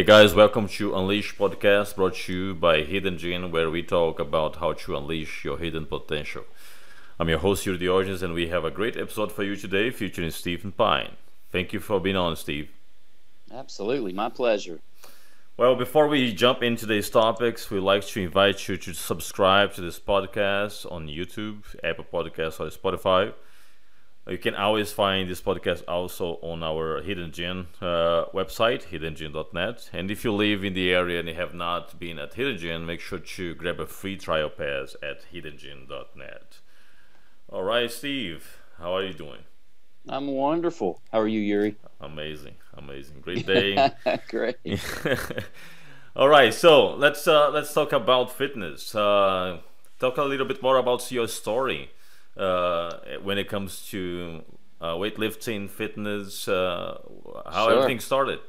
Hey guys, welcome to Unleash Podcast brought to you by Hidden Gym, where we talk about how to unleash your hidden potential. I'm your host, Yuri Diogenes, and we have a great episode for you today featuring Stephen Pine. Thank you for being on, Steve. Absolutely, my pleasure. Well, before we jump into today's topics, we'd like to invite you to subscribe to this podcast on YouTube, Apple Podcasts, or Spotify. You can always find this podcast also on our Hidden Gym uh, website, hiddengym.net. And if you live in the area and you have not been at Hidden Gym, make sure to grab a free trial pass at hiddengym.net. All right, Steve, how are you doing? I'm wonderful. How are you, Yuri? Amazing, amazing, great day. Great. All right, so let's uh, let's talk about fitness. Uh, talk a little bit more about your story uh, when it comes to uh, weightlifting, fitness, uh, how Sure. everything started.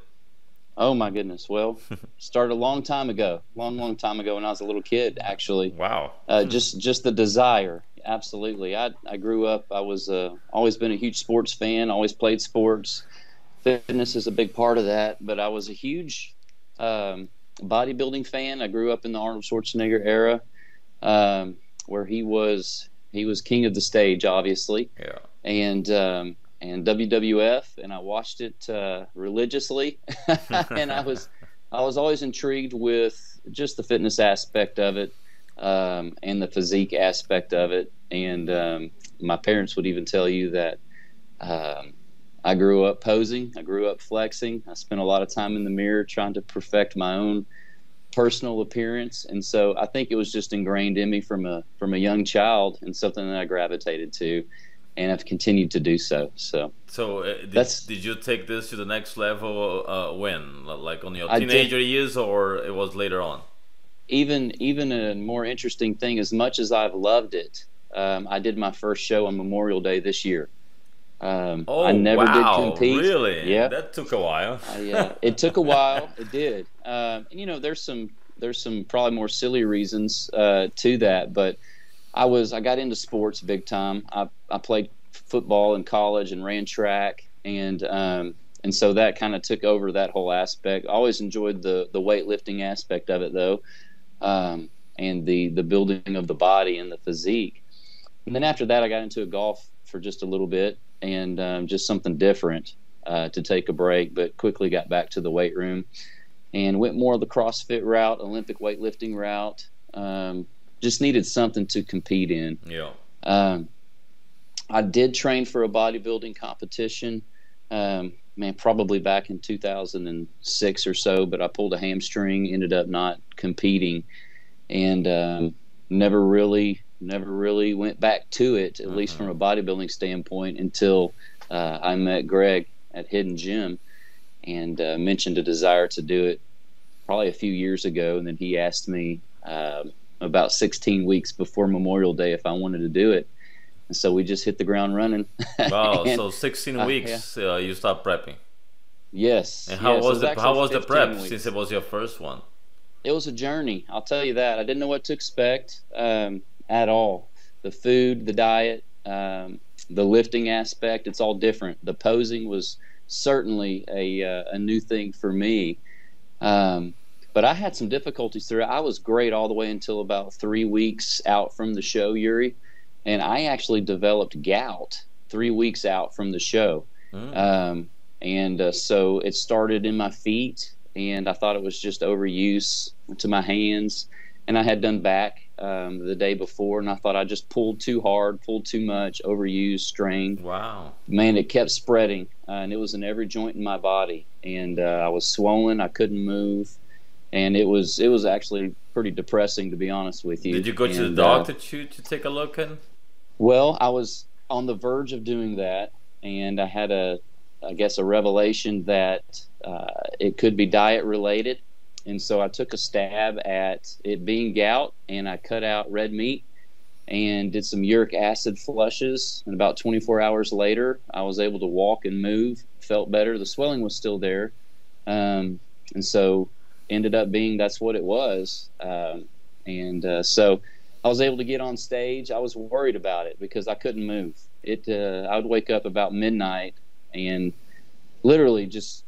Oh my goodness. Well, started a long time ago. Long, long time ago when I was a little kid. Actually, Wow. uh, just just the desire. Absolutely. I I grew up. I was uh, always been a huge sports fan. Always played sports. Fitness is a big part of that. But I was a huge um, bodybuilding fan. I grew up in the Arnold Schwarzenegger era, um, where he was he was king of the stage, obviously. Yeah. and um, and WWF, and I watched it uh, religiously, and I was I was always intrigued with just the fitness aspect of it, um, and the physique aspect of it, and um, my parents would even tell you that. Um, I grew up posing. I grew up flexing. I spent a lot of time in the mirror trying to perfect my own personal appearance, and so I think it was just ingrained in me from a from a young child, and something that I gravitated to, and I've continued to do so. So So uh, did, That's- did you take this to the next level uh, when? Like on your teenager years or it was later on? even even a more interesting thing, as much as I've loved it, um, I did my first show on Memorial Day this year. Um, Oh, I never wow. did compete. Really? Yeah. That took a while. I, uh, it took a while. It did. Um, and you know, there's some there's some probably more silly reasons uh, to that, but I was I got into sports big time. I, I played football in college and ran track, and um, and so that kind of took over that whole aspect. I always enjoyed the the weightlifting aspect of it though, um, and the the building of the body and the physique. And then after that, I got into golf for just a little bit and um, just something different uh, to take a break, but quickly got back to the weight room and went more of the CrossFit route, Olympic weightlifting route. Um, just needed something to compete in. Yeah. Um, I did train for a bodybuilding competition, um, man, probably back in 2006 or so, but I pulled a hamstring, ended up not competing, and um, never really, never really went back to it, at least from a bodybuilding standpoint, until uh, I met Greg at Hidden Gym and uh, mentioned a desire to do it probably a few years ago, and then he asked me. Um, about 16 weeks before Memorial Day if I wanted to do it. And so we just hit the ground running. Wow. And- so 16 uh, weeks uh, you stopped prepping. yes. And how yes, was the how was the prep weeks. since it was your first one? It was a journey. I'll tell you that. I didn't know what to expect um, at all. The food, the diet, um, the lifting aspect, it's all different. The posing was certainly a, uh, a new thing for me. Um, but I had some difficulties through it. I was great all the way until about three weeks out from the show, Yuri. And I actually developed gout three weeks out from the show. Mm. Um, and uh, so it started in my feet, and I thought it was just overuse to my hands. And I had done back um, the day before, and I thought I just pulled too hard, pulled too much, overused, strained. wow. Man, it kept spreading, uh, and it was in every joint in my body. And uh, I was swollen, I couldn't move, and it was it was actually pretty depressing to be honest with you. Did you go to And, the uh, doctor to, to take a look and well, I was on the verge of doing that, and I had a, I guess, a revelation that uh, it could be diet related, and so I took a stab at it being gout, and I cut out red meat, and did some uric acid flushes, and about 24 hours later, I was able to walk and move, felt better. The swelling was still there, um, and so ended up being that's what it was, um, and uh, so. I was able to get on stage. I was worried about it because I couldn't move. It uh, I would wake up about midnight and literally just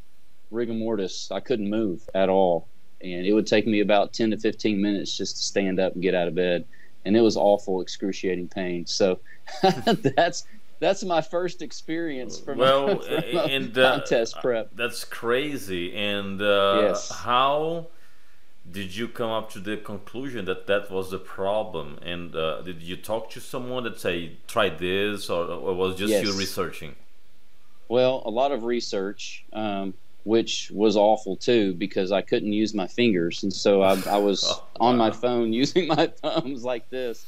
rigor mortis. I couldn't move at all, and it would take me about ten to fifteen minutes just to stand up and get out of bed, and it was awful, excruciating pain. So that's that's my first experience from, well, a, from a and, uh, contest prep. That's crazy. And uh, Yes. how did you come up to the conclusion that that was the problem? And uh, did you talk to someone that say try this, or, or was just you researching? Well, a lot of research, um, which was awful too because I couldn't use my fingers, and so I, I was Oh, on my phone using my thumbs like this.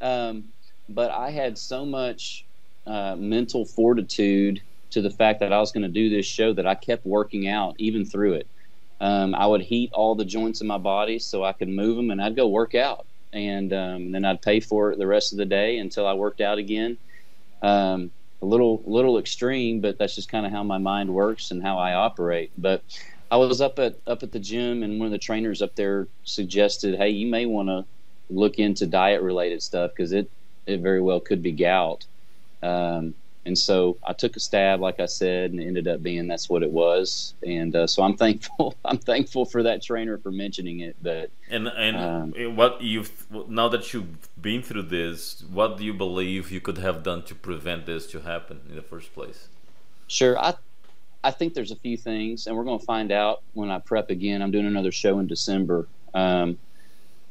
Um, but I had so much uh, mental fortitude to the fact that I was going to do this show that I kept working out even through it. Um, I would heat all the joints in my body so I could move them, and I'd go work out, and um, then I'd pay for it the rest of the day until I worked out again. Um, a little little extreme, but that's just kind of how my mind works and how I operate. But I was up at up at the gym, and one of the trainers up there suggested, "Hey, you may want to look into diet related stuff because it it very well could be gout." Um, and so I took a stab, like I said, and it ended up being that's what it was. And uh, so I'm thankful. I'm thankful for that trainer for mentioning it. But And and Um, what you've now that you've been through this, what do you believe you could have done to prevent this to happen in the first place? Sure. I I think there's a few things, and we're going to find out when I prep again. I'm doing another show in December. Um,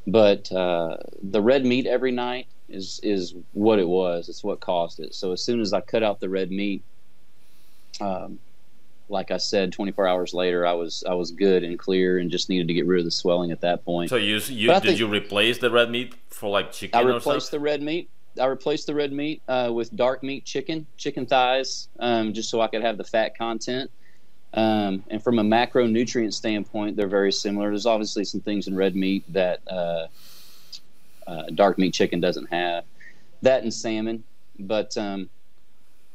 but uh, the red meat every night is is what it was. It's what caused it. So as soon as I cut out the red meat, um, like I said, 24 hours later, I was I was good and clear, and just needed to get rid of the swelling at that point. So you you did think- you replace the red meat for like chicken I replaced the red meat. I replaced the red meat uh, with dark meat chicken, chicken thighs, um, just so I could have the fat content. Um, and from a macronutrient standpoint, they're very similar. There's obviously some things in red meat that uh, uh, dark meat chicken doesn't have. That and salmon, but um,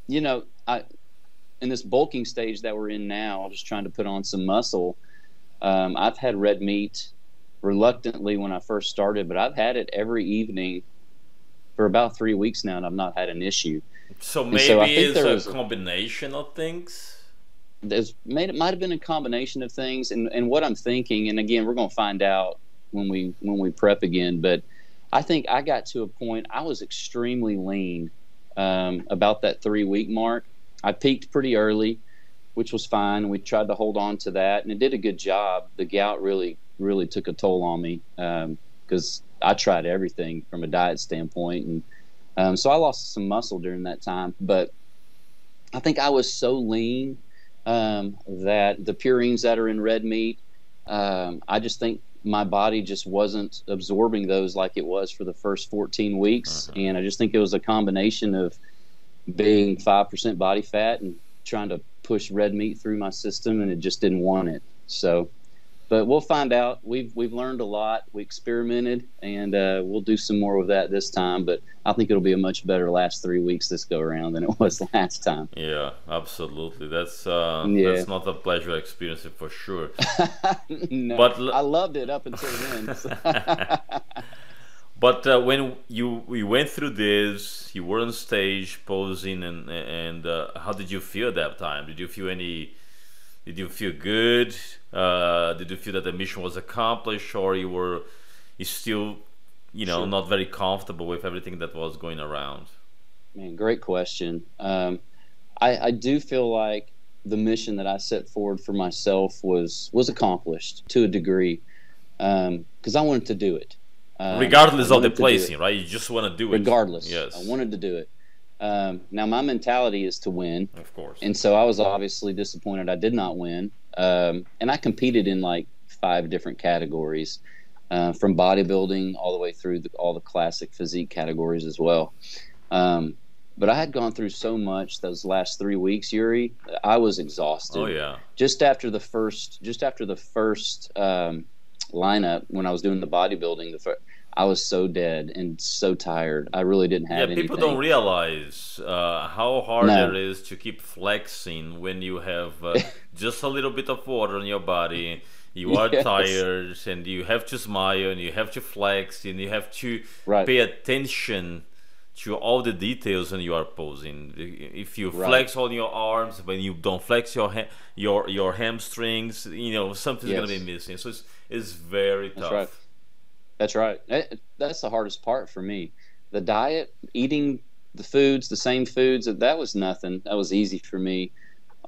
you know, I in this bulking stage that we're in now, just trying to put on some muscle. Um, I've had red meat reluctantly when I first started, but I've had it every evening for about three weeks now, and I've not had an issue. So maybe so I think it's a was combination of things. There's made it might have been a combination of things, and, and what I'm thinking, and again, we're going to find out when we when we prep again. But I think I got to a point I was extremely lean um, about that three week mark. I peaked pretty early, which was fine. We tried to hold on to that, and it did a good job. The gout really really took a toll on me because I tried everything from a diet standpoint, and um, so I lost some muscle during that time. But I think I was so lean um, that the purines that are in red meat, um, I just think my body just wasn't absorbing those like it was for the first 14 weeks. Mhm. And I just think it was a combination of being 5% body fat and trying to push red meat through my system, and it just didn't want it. So, but we'll find out. We've we've learned a lot. We experimented, and uh, we'll do some more of that this time. But I think it'll be a much better last three weeks this go around than it was last time. Yeah, absolutely. That's uh, Yeah. that's not a pleasure experience for sure. no, But l- I loved it up until then. so- But uh, when you we went through this, you were on stage posing, and and uh, how did you feel at that time? Did you feel any? Did you feel good? Uh, did you feel that the mission was accomplished, or you were you still, you know, Sure. not very comfortable with everything that was going around? Man, great question. Um, I, I do feel like the mission that I set forward for myself was was accomplished to a degree because I wanted to do it. Um, Regardless of the wanted to do it. placing, right? You just want to do it. Regardless, Yes. I wanted to do it. Um, now my mentality is to win, Of course. and so I was obviously disappointed I did not win. Um, and I competed in like five different categories, uh, from bodybuilding all the way through the, all the classic physique categories as well. Um, but I had gone through so much those last three weeks, Yuri. I was exhausted. oh yeah. Just after the first, just after the first um, lineup when I was doing the bodybuilding, the fir- I was so dead and so tired. I really didn't have Yeah, anything. people don't realize uh, how hard No. it is to keep flexing when you have uh, just a little bit of water on your body. You are Yes. tired, and you have to smile, and you have to flex, and you have to Right. pay attention to all the details when you are posing. If you Right. flex all your arms, when you don't flex your ha- your your hamstrings, you know something's gonna be missing. So it's it's very That's tough. That's right. That- That's the hardest part for me. The diet, eating the foods, the same foods, that was nothing. That was easy for me.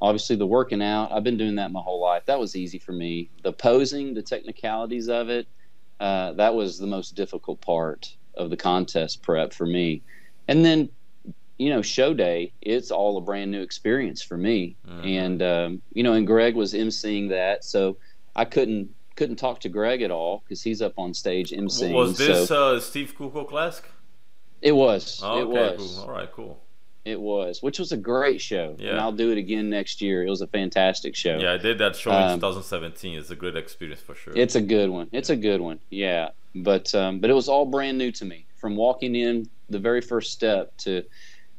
Obviously, the working out, I've been doing that my whole life. That was easy for me. The posing, the technicalities of it, uh, that was the most difficult part of the contest prep for me. And then, you know, show day, it's all a brand new experience for me. Mhm. And, um, you know, and Greg was emceeing that. So I couldn't couldn't talk to Greg at all because he's up on stage emceeing. Was this so uh, Steve Kuclo Classic? it was. Oh, it okay, was. cool. All right, cool. It was, which was a great show. And I'll do it again next year. It was a fantastic show. Yeah, I did that show in Um, 2017. It's a good experience for sure. It's a good one. It's a good one. Yeah. But um, but it was all brand new to me. From walking in the very first step to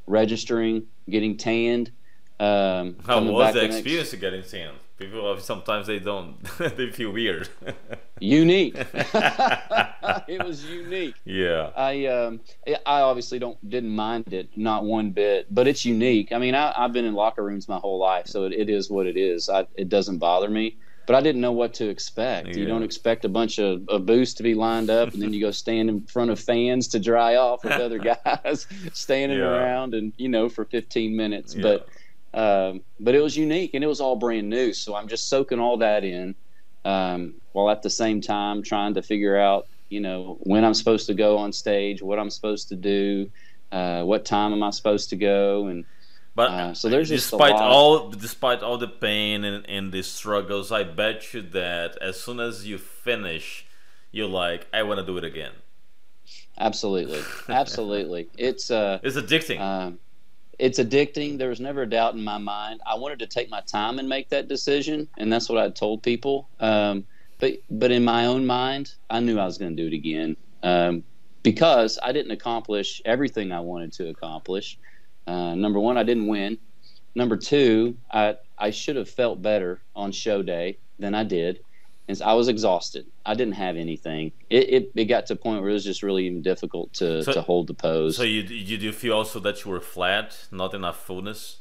registering, getting tanned. Um, How was the next- experience of getting sand? People sometimes they don't they feel weird. Unique. it was unique. yeah. I um I obviously don't didn't mind it not one bit, but it's unique. I mean, I, I've been in locker rooms my whole life, so it, it is what it is. I, it doesn't bother me, but I didn't know what to expect. You don't expect a bunch of, of booths to be lined up, and then you go stand in front of fans to dry off with other guys standing Yeah. around, and you know for 15 minutes. Yeah. But um, but it was unique and it was all brand new. So I'm just soaking all that in, um, while at the same time trying to figure out, you know, when I'm supposed to go on stage, what I'm supposed to do, uh, what time am I supposed to go, and But Uh, so there's despite all despite all the pain and, and the struggles, I bet you that as soon as you finish, you're like, I want to do it again. absolutely, absolutely, it's uh, It's addicting. Um, it's addicting. There was never a doubt in my mind. I wanted to take my time and make that decision, and that's what I told people. Um, but but in my own mind, I knew I was going to do it again um, because I didn't accomplish everything I wanted to accomplish. Uh, number one, I didn't win. Number two, I I should have felt better on show day than I did, and I was exhausted. I didn't have anything. It, it, it got to a point where it was just really even difficult to, So- to hold the pose. so you you do feel also that you were flat, not enough fullness.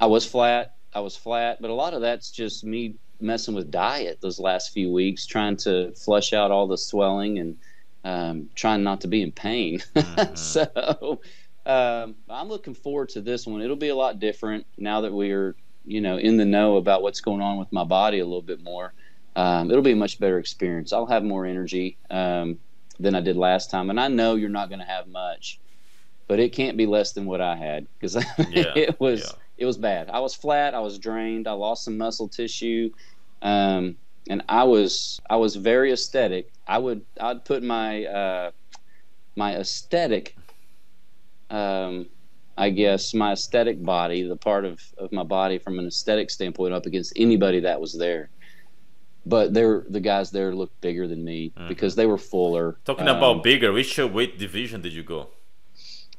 I was flat. I was flat, but a lot of that's just me messing with diet those last few weeks, trying to flush out all the swelling and um, trying not to be in pain. Mhm. so um, I'm looking forward to this one. It'll be a lot different now that we're you know in the know about what's going on with my body a little bit more. Um, it'll be a much better experience. I'll have more energy um, than I did last time, and I know you're not going to have much, but it can't be less than what I had because Yeah, it was yeah. it was bad. I was flat. I was drained. I lost some muscle tissue, um, and I was I was very aesthetic. I would I'd put my uh, my aesthetic, um, I guess my aesthetic body, the part of, of my body from an aesthetic standpoint, up against anybody that was there. But they're the guys there looked bigger than me because they were fuller. Talking Um, about bigger, which uh, weight division did you go?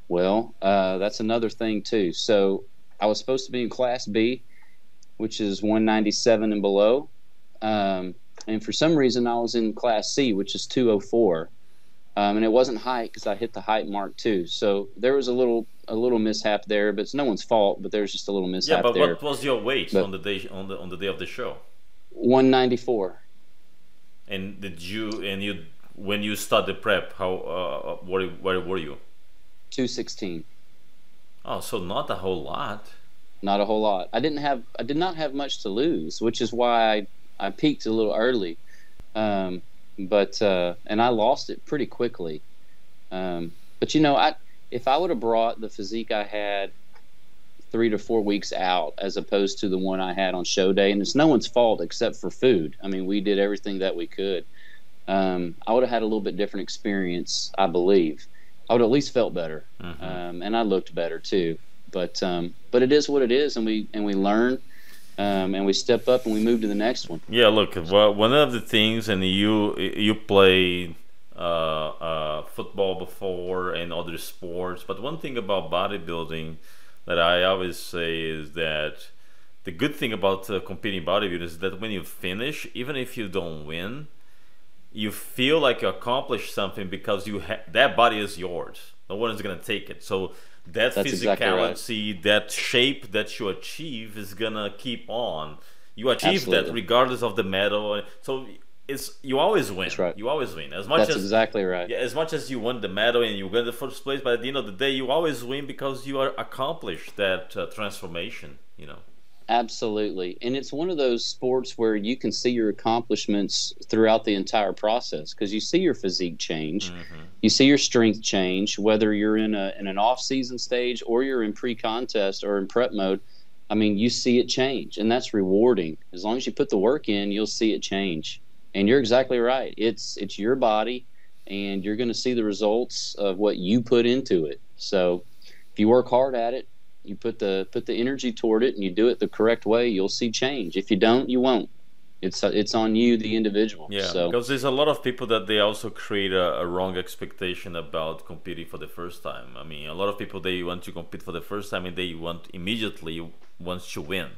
Well, uh, that's another thing too. So I was supposed to be in Class B, which is 197 and below, um, and for some reason I was in Class C, which is 204, um, and it wasn't height because I hit the height mark too. So there was a little a little mishap there, but it's no one's fault. But there's just a little mishap. Yeah, but there. what was your weight But- on the day on the on the day of the show? 194. And did you and you when you started prep, how uh, where where were you? 216. Oh, so not a whole lot. not a whole lot. I didn't have I did not have much to lose, which is why I, I peaked a little early. Um, but uh, and I lost it pretty quickly. Um, but you know, I if I would have brought the physique I had three to four weeks out as opposed to the one I had on show day, and it's no one's fault except for food. I mean, we did everything that we could. Um, I would have had a little bit different experience, I believe. I would at least felt better, Mhm. um, and I looked better too. But um, but it is what it is, and we and we learn, um, and we step up and we move to the next one. Yeah, look, well, one of the things, and you you played uh, uh, football before and other sports, but one thing about bodybuilding that I always say is that the good thing about uh, competing bodybuilding is that when you finish, even if you don't win, you feel like you accomplished something because you ha- that body is yours. No one is gonna take it. So that That's exactly physicality, right. that shape that you achieve is gonna keep on. You achieve that regardless of the medal. So it's you always win. That's right. You always win. As much That's as exactly right. yeah, as much as you won the medal and you win the first place, but at the end of the day, you always win because you are accomplished that uh, transformation. You know. Absolutely. And it's one of those sports where you can see your accomplishments throughout the entire process because you see your physique change, you see your strength change, whether you're in a in an off season stage or you're in pre contest or in prep mode. I mean, you see it change, and that's rewarding. As long as you put the work in, you'll see it change. And you're exactly right. It's it's your body, and you're going to see the results of what you put into it. So, if you work hard at it, you put the put the energy toward it and you do it the correct way you'll see change if you don't you won't it's it's on you the individual Yeah, so because there's a lot of people that they also create a, a wrong expectation about competing for the first time. I mean, a lot of people they want to compete for the first time and they want immediately wants to win.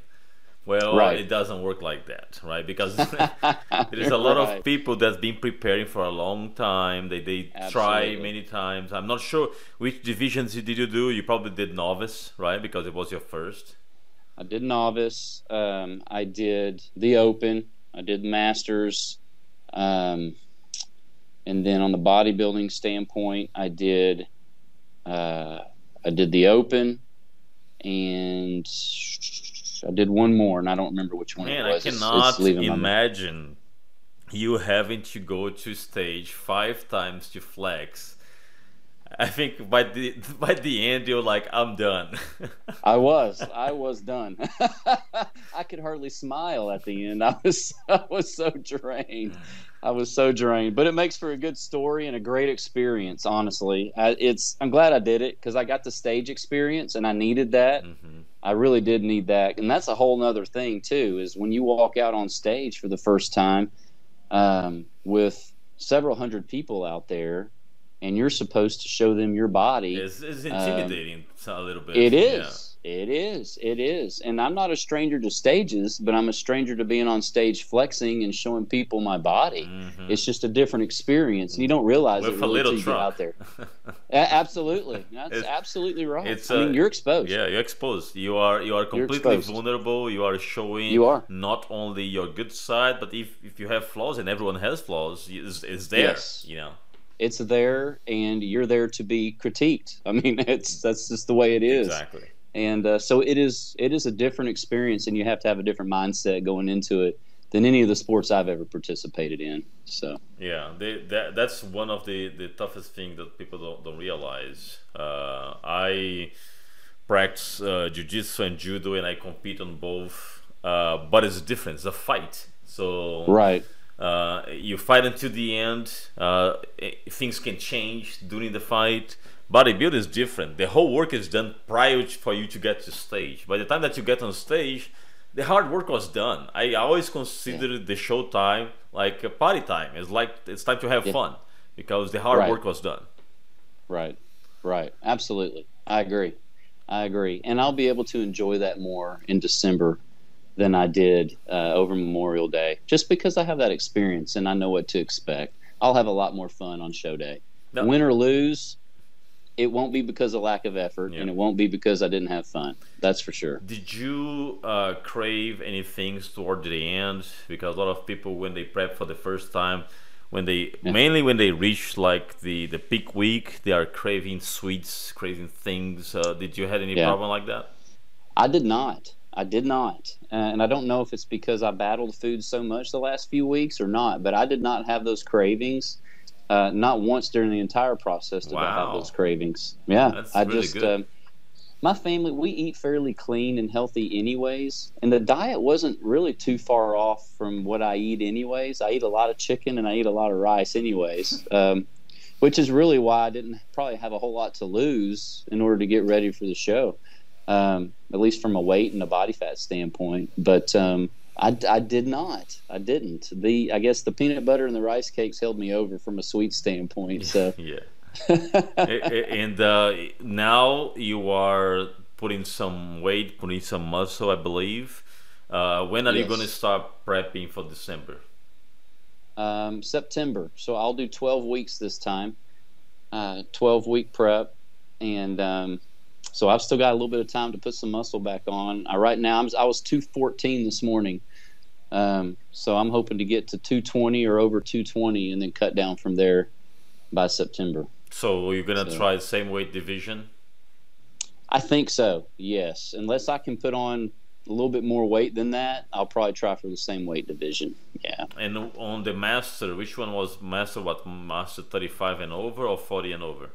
Well, Right. it doesn't work like that, right? Because there's a lot of people that's been preparing for a long time. They they try many times. I'm not sure which divisions you did you do. You probably did novice, right? Because it was your first. i did novice um, i did the open i did masters um, and then on the bodybuilding standpoint i did uh, i did the open and i did one more and i don't remember which one Man, it I was It's- cannot it's mind. imagine you having to go to stage five times to flex. I think by the by the end you're like, I'm done. I was. I was done. I could hardly smile at the end. I was I was so drained. I was so drained. But it makes for a good story and a great experience, honestly. I, it's I'm glad I did it because I got the stage experience and I needed that. Mhm. I really did need that. And that's a whole nother thing too, is when you walk out on stage for the first time um, with several hundred people out there and you're supposed to show them your body. It's, it's intimidating a little bit. It is. Yeah. It is. It is. And I'm not a stranger to stages, but I'm a stranger to being on stage flexing and showing people my body. Mhm. It's just a different experience, and you don't realize With it a really little you get out there. Absolutely, that's It's- absolutely right. it's, I mean, you're exposed. Yeah, you're exposed. You are you are completely vulnerable. You are showing You are. not only your good side, but if, if you have flaws, and everyone has flaws, it's, it's there. Yes. You know. It's there, and you're there to be critiqued. I mean, it's that's just the way it is. Exactly. and uh, so it is it is a different experience and you have to have a different mindset going into it than any of the sports i've ever participated in so Yeah, they, that that's one of the, the toughest things that people don't, don't realize. Uh, I practice uh, jiu-jitsu and judo, and I compete on both, uh, but it's different. It's a fight, so right uh, you fight until the end. Uh, i- things can change during the fight. Bodybuilding is different. The whole work is done prior to- for you to get to stage. By the time that you get on stage, the hard work was done. I always consider the show time like a party time. It's like it's time to have Yeah. fun because the hard Right. work was done. right right absolutely i agree i agree and i'll be able to enjoy that more in december than i did uh, over memorial day just because i have that experience and i know what to expect i'll have a lot more fun on show day No. win or lose it won't be because of lack of effort Yeah. and it won't be because i didn't have fun that's for sure Did you uh, crave any things toward the end? Because a lot of people, when they prep for the first time, when they mainly when they reach like the the peak week, they are craving sweets, craving things. Uh, did you had any Yeah. problem like that? I did not. I did not. Uh, and I don't know if it's because I battled food so much the last few weeks or not, but I did not have those cravings. Uh, not once during the entire process did I have those cravings. Yeah, That's I really just um my family we eat fairly clean and healthy anyways, and the diet wasn't really too far off from what I eat anyways. I eat a lot of chicken and I eat a lot of rice anyways. Um, which is really why I didn't probably have a whole lot to lose in order to get ready for the show um, at least from a weight and a body fat standpoint. But um, I, I did not. I didn't. The I guess the peanut butter and the rice cakes held me over from a sweet standpoint. So yeah. And uh, now you are putting some weight, putting some muscle, I believe. Uh, when are you going to start prepping for December? um, September. So I'll do 12 weeks this time. Uh, 12 week prep, and um, so I've still got a little bit of time to put some muscle back on. I, right now, I'm, I was 214 this morning, um, so I'm hoping to get to 220 or over 220, and then cut down from there by September. So you're gonna so, try the same weight division? I think so. Yes, unless I can put on a little bit more weight than that, I'll probably try for the same weight division. Yeah. And on the master, which one was master? What master 35 and over or 40 and over?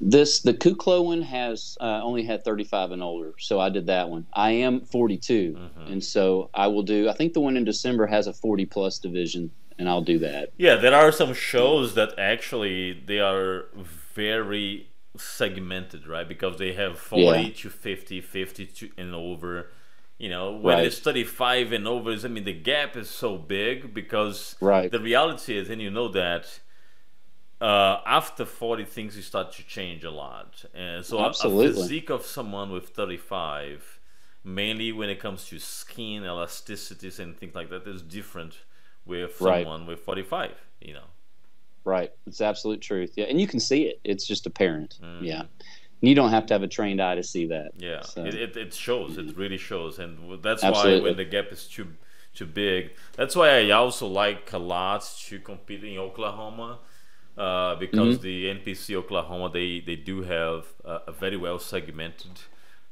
This the Kuclo one has uh, only had 35 and older, so I did that one. I am 42, mm-hmm. and so I will do. I think the one in December has a 40 plus division, and I'll do that. Yeah, there are some shows that actually they are very segmented, right? Because they have 40 yeah. to 50, 50 to and over. You know, when right. it's 35 and over, I mean, the gap is so big because right. the reality is, and you know that uh, after 40 things you start to change a lot. And so Absolutely. a, physique of someone with 35 mainly when it comes to skin elasticities and things like that is different with someone right. with 45 you know? Right. It's absolute truth. Yeah and you can see it. It's just apparent. Mm. yeah. You don't have to have a trained eye to see that. Yeah. So. it, it, it, shows. It really shows. And that's Absolutely. why when the gap is too too big that's why i also like a lot to compete in oklahoma uh, because mm-hmm. the NPC Oklahoma they they do have uh, a very well segmented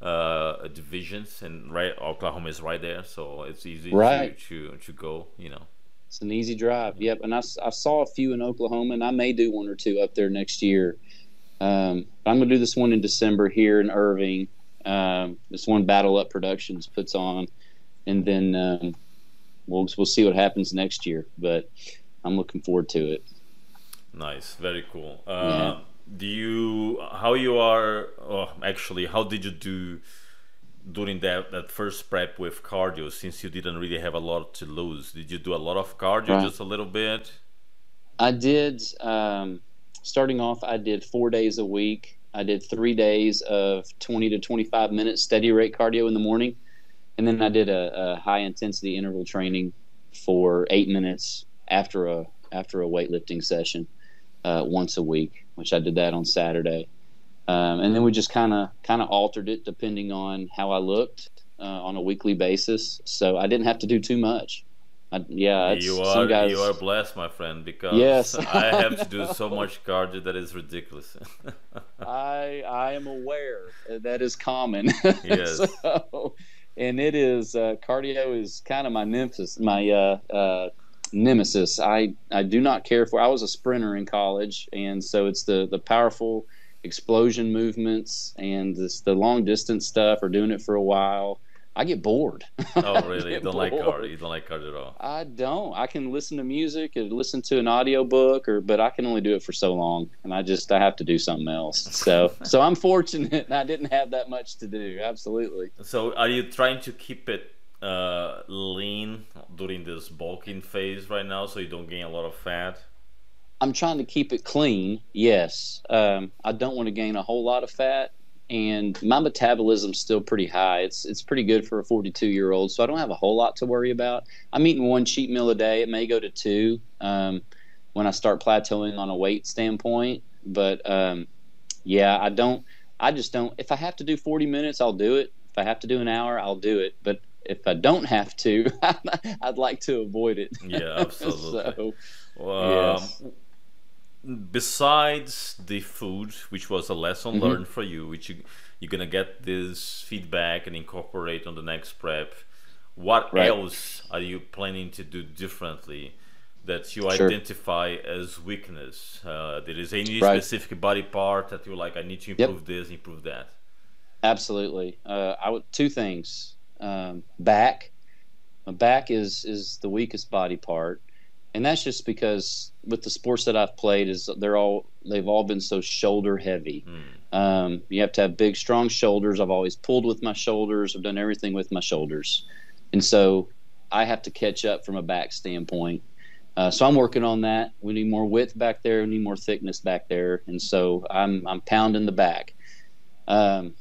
uh, divisions, and right Oklahoma is right there, so it's easy right. to, to to go. You know, it's an easy drive. Yep, and I, I saw a few in Oklahoma, and I may do one or two up there next year. Um, I'm gonna do this one in December here in Irving. Um, this one Battle Up Productions puts on, and then um, we'll we'll see what happens next year. But I'm looking forward to it. Nice, very cool. Uh, yeah. Do you how you are? Oh, actually, how did you do during that that first prep with cardio? Since you didn't really have a lot to lose, did you do a lot of cardio, right. just a little bit? I did. Um, starting off, I did four days a week. I did three days of 20 to 25 minutes steady rate cardio in the morning. And then I did a, a high intensity interval training for eight minutes after a after a weightlifting session uh, once a week, which I did that on Saturday. Um, and then we just kind of kind of altered it depending on how I looked uh, on a weekly basis. So I didn't have to do too much. I, yeah, you are guys... you are blessed, my friend, because yes. I have to do so much cardio that is ridiculous. I I am aware that is common. Yes. so, and it is uh, cardio is kind of my nemesis, my uh, uh nemesis. I, I do not care for. I was a sprinter in college, and so it's the the powerful explosion movements and this, the long distance stuff or doing it for a while. I get bored. Oh, really? you don't bored. like card? You don't like card at all? I don't. I can listen to music and listen to an audio book, or but I can only do it for so long, and I just I have to do something else. So so I'm fortunate. I didn't have that much to do. Absolutely. So are you trying to keep it uh, lean during this bulking phase right now so you don't gain a lot of fat? I'm trying to keep it clean, yes. Um, I don't want to gain a whole lot of fat, and my metabolism's still pretty high. It's it's pretty good for a 42 year old, so I don't have a whole lot to worry about. I'm eating one cheat meal a day. It may go to two um, when I start plateauing on a weight standpoint, but um, yeah, I don't. I just don't. If I have to do 40 minutes, I'll do it. If I have to do an hour, I'll do it. But if I don't have to, I'd like to avoid it. Yeah, absolutely. so, yes. um, besides the food, which was a lesson mm-hmm. learned for you, which you, you're gonna get this feedback and incorporate on the next prep. What right. else are you planning to do differently that you sure. identify as weakness? Uh, there is any right. specific body part that you're like, I need to improve yep. this, improve that. Absolutely. Uh, I would two things um, back. My back is is the weakest body part, and that's just because with the sports that I've played, is they're all they've all been so shoulder heavy. Mm. Um, you have to have big, strong shoulders. I've always pulled with my shoulders. I've done everything with my shoulders, and so I have to catch up from a back standpoint. Uh, so I'm working on that. We need more width back there. We need more thickness back there, and so I'm I'm pounding the back. Um,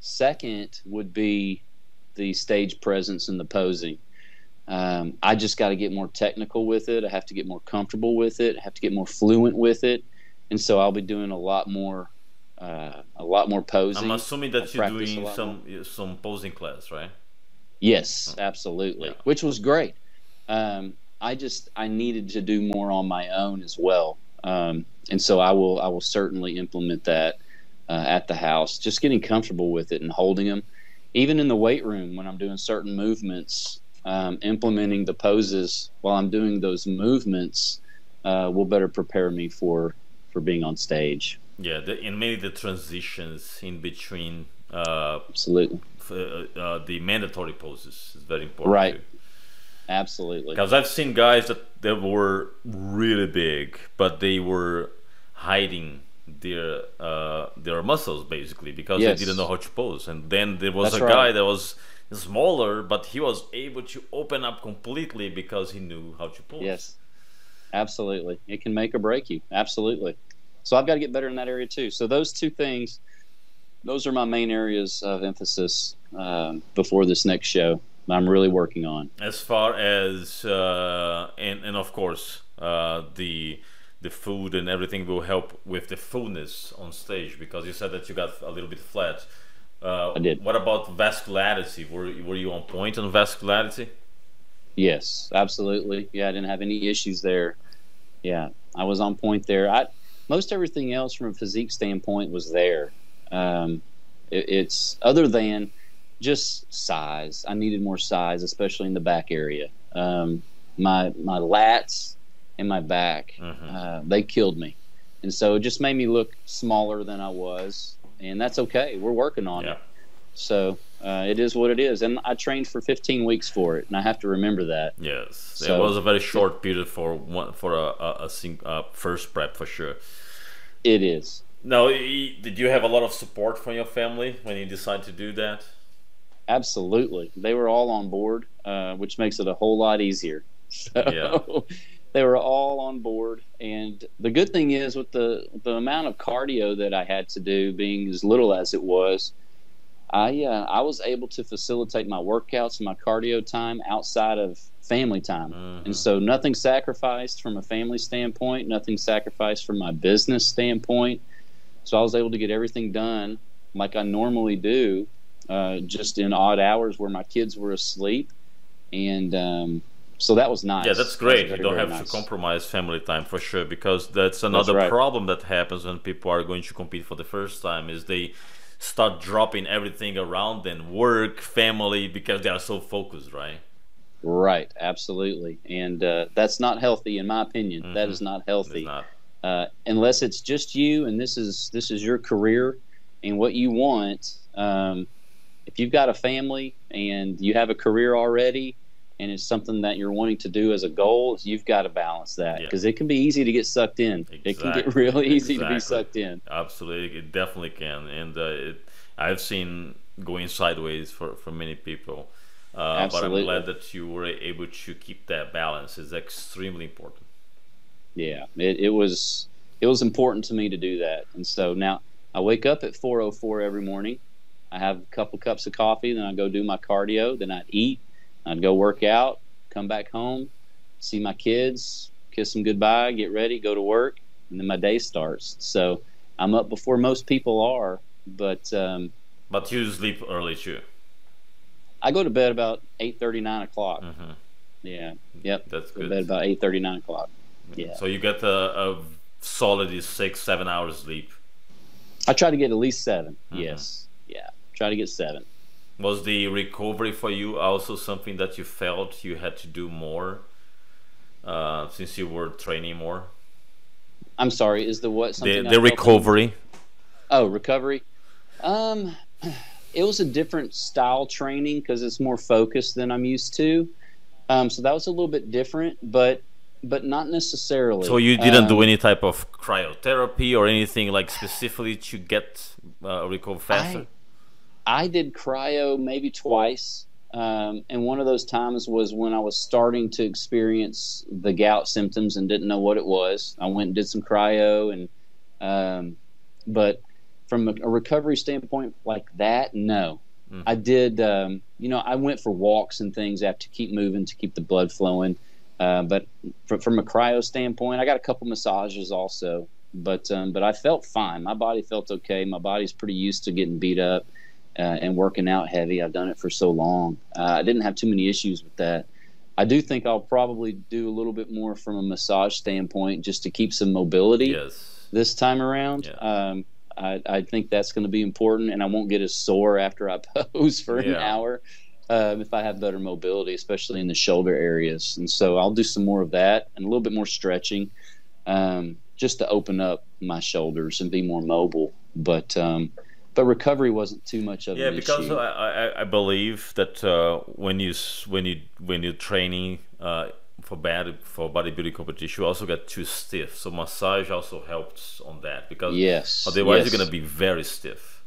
second would be the stage presence and the posing. Um, I just got to get more technical with it. I have to get more comfortable with it. I have to get more fluent with it. And so I'll be doing a lot more uh, a lot more posing. I'm assuming that I you're doing some some posing class, right? Yes, absolutely, Yeah. which was great. Um, I just I needed to do more on my own as well, um, and so I will I will certainly implement that uh, at the house. Just getting comfortable with it and holding them, even in the weight room when I'm doing certain movements, um, implementing the poses while I'm doing those movements uh, will better prepare me for for being on stage. Yeah, the, and maybe the transitions in between uh, Absolutely, uh, uh, the mandatory poses is very important. Right. too. absolutely. Because I've seen guys that that were really big, but they were hiding their uh, their muscles basically because Yes. they didn't know how to pose. And then there was That's a right. guy that was smaller, but he was able to open up completely because he knew how to pose. Yes, absolutely. It can make or break you. Absolutely. So I've got to get better in that area too. So those two things, those are my main areas of emphasis um, before this next show. I'm really working on. As far as uh, and and of course uh, the the food and everything will help with the fullness on stage because you said that you got a little bit flat. Uh, I did. What about vascularity? Were were you on point on vascularity? Yes, absolutely. Yeah, I didn't have any issues there. Yeah, I was on point there. I most everything else from a physique standpoint was there. Um, it, it's other than just size. I needed more size, especially in the back area. Um, my my lats and my back, Mhm. uh, they killed me, and so it just made me look smaller than I was, and that's okay. We're working on Yeah. it. So uh, it is what it is, and I trained for 15 weeks for it, and I have to remember that. Yes, it was a very short period for one for a a, a sing, uh, first prep for sure. It is. Now, did you have a lot of support from your family when you decided to do that? Absolutely. They were all on board, uh, which makes it a whole lot easier. So Yeah. They were all on board. And the good thing is, with the, the amount of cardio that I had to do, being as little as it was, I, uh, I was able to facilitate my workouts and my cardio time outside of family time. Mhm. And so nothing sacrificed from a family standpoint, nothing sacrificed from my business standpoint. So I was able to get everything done like I normally do, uh, just in odd hours where my kids were asleep. And um, so that was nice. Yeah, that's That great. very, you don't have nice. to compromise family time for sure because that's another right. problem that happens when people are going to compete for the first time is they start dropping everything around them, work, family, because they are so focused, right? Right, absolutely. And uh, that's not healthy, in my opinion. That Mhm. is not healthy. not. uh, unless it's just you and this is this is your career and what you want. Um, if you've got a family and you have a career already, and it's something that you're wanting to do as a goal, you've got to balance that Yeah. because it can be easy to get sucked in. It can get Exactly. really easy to be sucked in. Absolutely, it definitely can, and uh, it, I've seen going sideways for, for many people. Uh, but I'm glad that you were able to keep that balance. It's extremely important. Yeah, it, it was it was important to me to do that, and so now I wake up at 4:04 every morning. I have a couple cups of coffee, then I go do my cardio, then I'd eat, I'd go work out, come back home, see my kids, kiss them goodbye, get ready, go to work, and then my day starts. So I'm up before most people are, but um, But you sleep early too. I go to bed about 8:30, 9 o'clock. hmm Yeah, yep, That's go to good. bed about eight thirty nine o'clock. Yeah. So you get a, a solid six, seven hours sleep. I try to get at least 7 Mhm. Yes, yeah, try to get seven. Was the recovery for you also something that you felt you had to do more uh, since you were training more? I'm sorry. Is the what The, the recovery. Oh, recovery. Um, it was a different style training because it's more focused than I'm used to. Um, so that was a little bit different, but but not necessarily. So you didn't Um, do any type of cryotherapy or anything like specifically to get uh, recover faster? I did cryo maybe twice. Um, and one of those times was when I was starting to experience the gout symptoms and didn't know what it was. I went and did some cryo, and um, but from a, a recovery standpoint like that, no. Mhm. I did. Um, you know, I went for walks and things. I have to keep moving to keep the blood flowing. Uh, but fr- from a cryo standpoint, I got a couple massages also. but um, but I felt fine. My body felt okay. My body's pretty used to getting beat up uh, and working out heavy. I've done it for so long. Uh, I didn't have too many issues with that. I do think I'll probably do a little bit more from a massage standpoint just to keep some mobility Yes. this time around. Yeah. Um, I, I think that's going to be important, and I won't get as sore after I pose for an hour um, if I have better mobility, especially in the shoulder areas. And so I'll do some more of that and a little bit more stretching um, just to open up my shoulders and be more mobile. But um, but recovery wasn't too much of Yeah, an because issue. I, I, I believe that uh, when you when you when you're training uh, for bad for bodybuilding competition, you also get too stiff. So massage also helps on that because yes, otherwise yes. you're gonna be very stiff.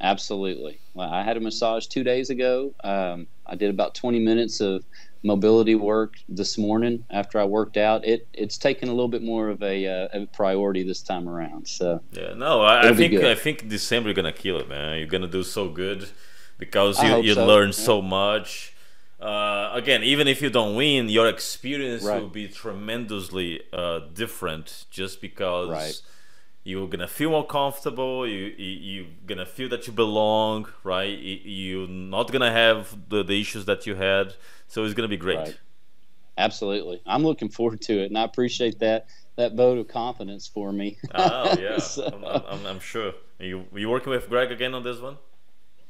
Absolutely. Well, I had a massage two days ago. Um, I did about 20 minutes of mobility work this morning after I worked out. It it's taken a little bit more of a, uh, a priority this time around. So Yeah, no, I, I think. I think December you're gonna kill it, man. You're gonna do so good because you you so, learn yeah. so much. Uh, again, even if you don't win, your experience Right. will be tremendously uh, different just because Right. You're gonna feel more comfortable. You, you you're gonna feel that you belong, right? You, you're not gonna have the, the issues that you had, so it's gonna be great. Right. absolutely, I'm looking forward to it, and I appreciate that that vote of confidence for me. Oh yeah, So- I'm, I'm, I'm, sure. Are you are you working with Greg again on this one?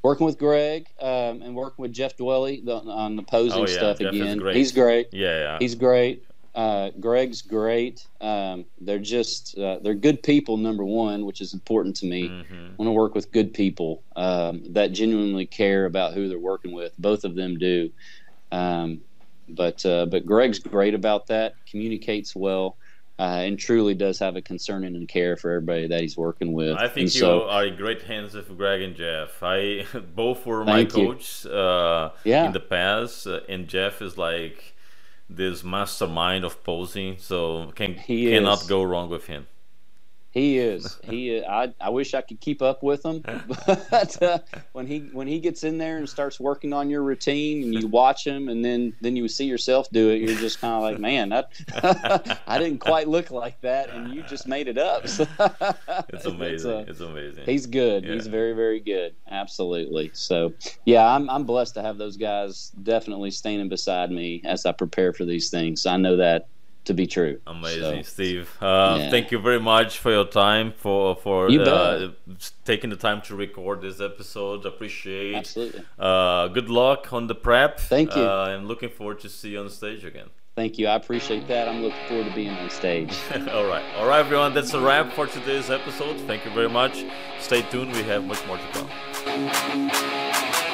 working with Greg um, and working with Jeff Dwelly the, on the posing Oh, yeah, stuff Jeff is again. great. He's great. Yeah, yeah. He's great. Uh, Greg's great. Um, they're just uh, they're good people. Number one, which is important to me. Mhm. want to work with good people um, that genuinely care about who they're working with. Both of them do. Um, but uh, but Greg's great about that. Communicates well. Uh, and truly does have a concern and care for everybody that he's working with. I think and you so, are in great hands with Greg and Jeff. I both were my coach uh, Yeah. in the past, uh, and Jeff is like this mastermind of posing. So can He cannot is. go wrong with him. He is. He. Is. I. I wish I could keep up with him, but uh, when he when he gets in there and starts working on your routine, and you watch him, and then then you see yourself do it, you're just kind of like, man, that I didn't quite look like that, and you just made it up. So, It's amazing. uh, it's amazing. he's good. Yeah. He's very very good. Absolutely. So yeah, I'm I'm blessed to have those guys definitely standing beside me as I prepare for these things. I know that to be true. Amazing, So, Steve. Uh, yeah. Thank you very much for your time for for uh, taking the time to record this episode. Appreciate. absolutely. Uh, good luck on the prep. Thank you. Uh, and looking forward to see you on the stage again. Thank you. I appreciate that. I'm looking forward to being on stage. all right, all right, everyone. That's a wrap for today's episode. Thank you very much. Stay tuned. We have much more to come.